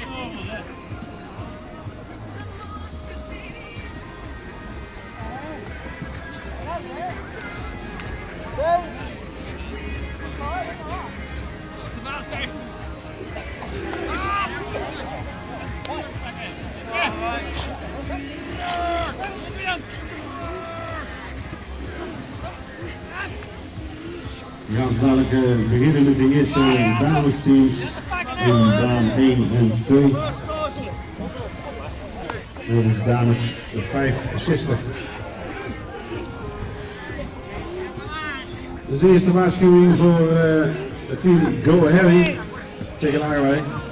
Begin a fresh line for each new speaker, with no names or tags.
Come igjen! Ja, als dadelijk uh, eh, beginnen met eh, de eerste dames in baan 1 en 2. Dat is dames 65. Dus de eerste waarschuwing voor uh, het team Go Harry tegen Lagerwijk.